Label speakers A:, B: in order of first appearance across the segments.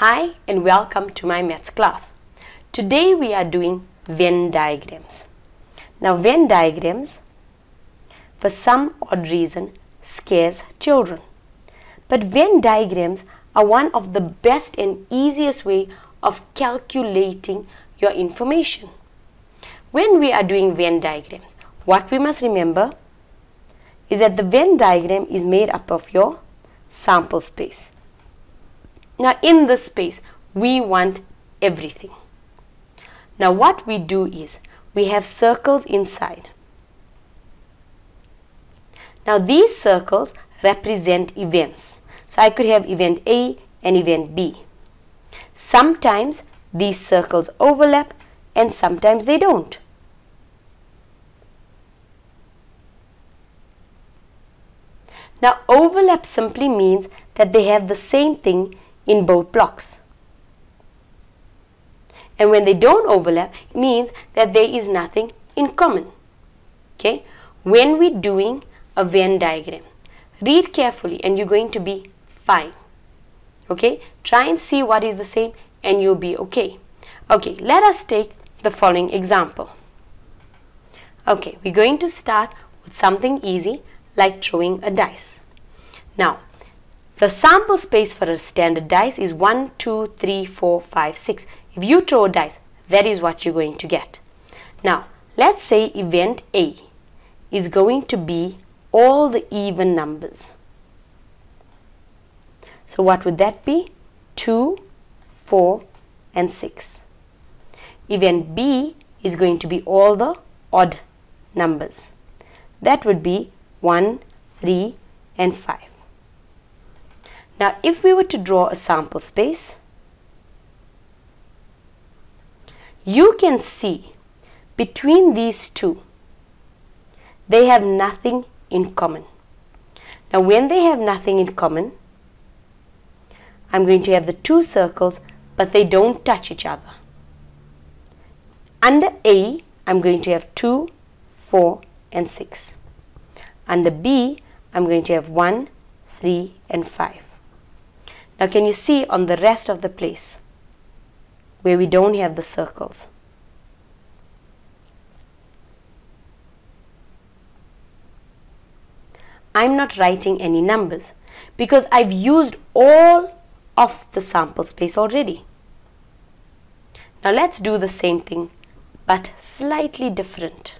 A: Hi and welcome to my maths class. Today we are doing Venn diagrams. Now Venn diagrams for some odd reason scares children. But Venn diagrams are one of the best and easiest way of calculating your information. When we are doing Venn diagrams, what we must remember is that the Venn diagram is made up of your sample space. Now in this space, we want everything. Now what we do is, we have circles inside. Now these circles represent events. So I could have event A and event B. Sometimes these circles overlap and sometimes they don't. Now overlap simply means that they have the same thing in both blocks. And when they don't overlap, it means that there is nothing in common. Okay? When we're doing a Venn diagram, read carefully and you're going to be fine. Okay? Try and see what is the same and you'll be okay. Okay, let us take the following example. Okay, we're going to start with something easy like throwing a dice. Now, the sample space for a standard dice is 1, 2, 3, 4, 5, 6. If you throw a dice, that is what you're going to get. Now, let's say event A is going to be all the even numbers. So what would that be? 2, 4 and 6. Event B is going to be all the odd numbers. That would be 1, 3 and 5. Now if we were to draw a sample space, you can see between these two, they have nothing in common. Now when they have nothing in common, I'm going to have the two circles but they don't touch each other. Under A, I'm going to have 2, 4 and 6. Under B, I'm going to have 1, 3 and 5. Now can you see on the rest of the place where we don't have the circles? I'm not writing any numbers because I've used all of the sample space already. Now let's do the same thing but slightly different.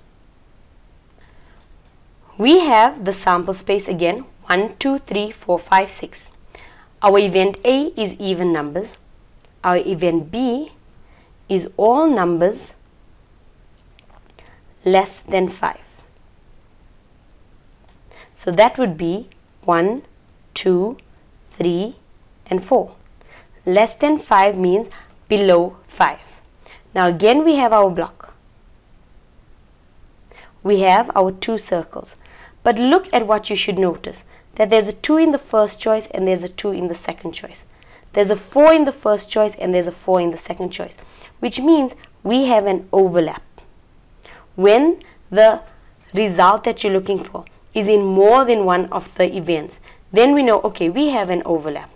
A: We have the sample space again 1, 2, 3, 4, 5, 6. Our event A is even numbers. Our event B is all numbers less than 5. So that would be 1, 2, 3 and 4. Less than 5 means below 5. Now again we have our block. We have our two circles. But look at what you should notice. That there's a 2 in the first choice and there's a 2 in the second choice. There's a 4 in the first choice and there's a 4 in the second choice. Which means we have an overlap. When the result that you're looking for is in more than one of the events, then we know, okay, we have an overlap.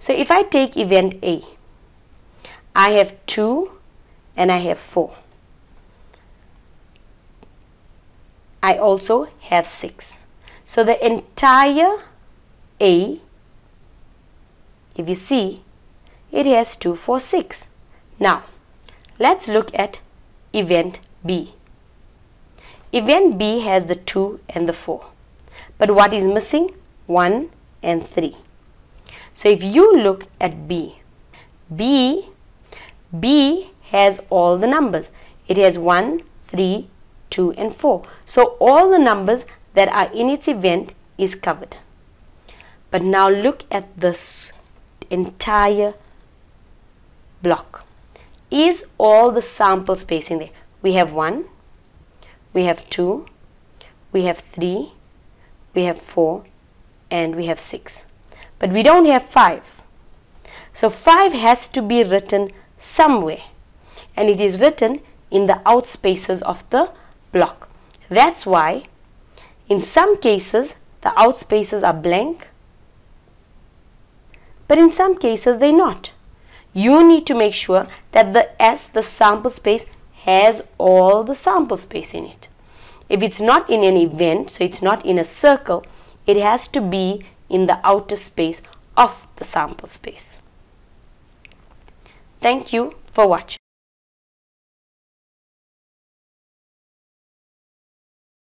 A: So if I take event A, I have 2 and I have 4. I also have 6. So the entire A, if you see, it has 2, 4, 6. Now, let's look at event B. Event B has the 2 and the 4. But what is missing? 1 and 3. So if you look at B, B, B has all the numbers. It has 1, 3, 2 and 4. So all the numbers that are in its event is covered. But now look at this entire block. Is all the sample space in there? We have 1, we have 2, we have 3, we have 4 and we have 6. But we don't have 5. So 5 has to be written somewhere and it is written in the out spaces of the block. That's why in some cases the out spaces are blank but in some cases they're not. you need to make sure that the S, the sample space, has all the sample space in it. If it's not in an event, so it's not in a circle, it has to be in the outer space of the sample space. Thank you for watching.